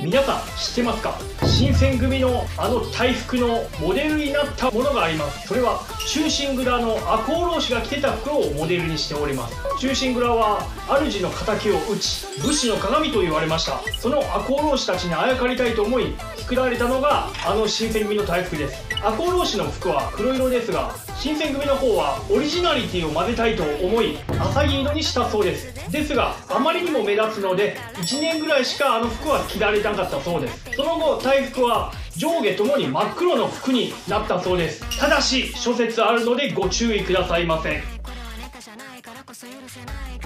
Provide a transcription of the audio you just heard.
皆さん知ってますか？新選組のあの大服のモデルになったものがあります。それは忠臣蔵の赤穂浪士が着てた服をモデルにしております。忠臣蔵は主の敵を討ち武士の鏡と言われました。その赤穂浪士たちにあやかりたいと思い作られたのがあの新選組の大服です。赤穂浪士の服は黒色ですが新選組の方はオリジナリティを混ぜたいと思い浅い色にしたそうです。ですがあまりにも目立つので1年ぐらいしかあの服は着られなかったそうです。その後ックは上下ともに真っ黒の服になったそうです。ただし諸説あるのでご注意くださいませ